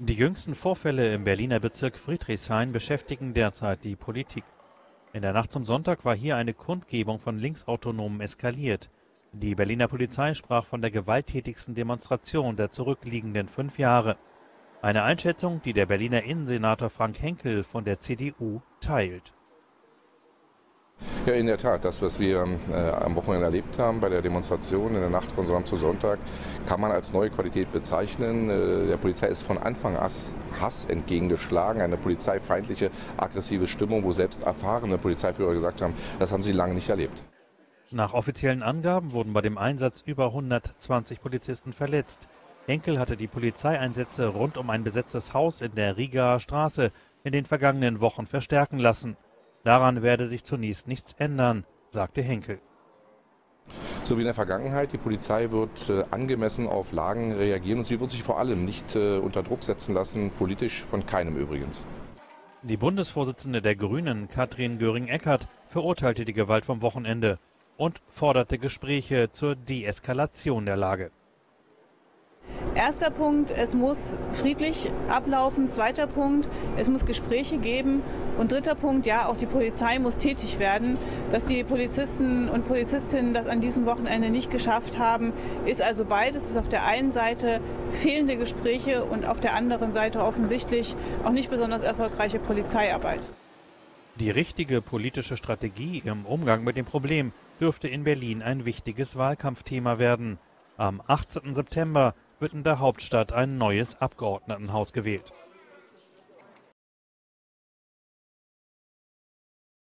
Die jüngsten Vorfälle im Berliner Bezirk Friedrichshain beschäftigen derzeit die Politik. In der Nacht zum Sonntag war hier eine Kundgebung von Linksautonomen eskaliert. Die Berliner Polizei sprach von der gewalttätigsten Demonstration der zurückliegenden fünf Jahre. Eine Einschätzung, die der Berliner Innensenator Frank Henkel von der CDU teilt. Ja, in der Tat. Das, was wir äh, am Wochenende erlebt haben bei der Demonstration in der Nacht von Sonntag zu Sonntag, kann man als neue Qualität bezeichnen. Äh, der Polizei ist von Anfang an Hass entgegengeschlagen, eine polizeifeindliche, aggressive Stimmung, wo selbst erfahrene Polizeiführer gesagt haben, das haben sie lange nicht erlebt. Nach offiziellen Angaben wurden bei dem Einsatz über 120 Polizisten verletzt. Henkel hatte die Polizeieinsätze rund um ein besetztes Haus in der Rigaer Straße in den vergangenen Wochen verstärken lassen. Daran werde sich zunächst nichts ändern, sagte Henkel. So wie in der Vergangenheit, die Polizei wird äh, angemessen auf Lagen reagieren und sie wird sich vor allem nicht äh, unter Druck setzen lassen, politisch von keinem übrigens. Die Bundesvorsitzende der Grünen, Katrin Göring-Eckardt, verurteilte die Gewalt vom Wochenende und forderte Gespräche zur Deeskalation der Lage. Erster Punkt, es muss friedlich ablaufen. Zweiter Punkt, es muss Gespräche geben. Und dritter Punkt, ja, auch die Polizei muss tätig werden. Dass die Polizisten und Polizistinnen das an diesem Wochenende nicht geschafft haben, ist also beides. Es ist auf der einen Seite fehlende Gespräche und auf der anderen Seite offensichtlich auch nicht besonders erfolgreiche Polizeiarbeit. Die richtige politische Strategie im Umgang mit dem Problem dürfte in Berlin ein wichtiges Wahlkampfthema werden. Am 18. September wird in der Hauptstadt ein neues Abgeordnetenhaus gewählt.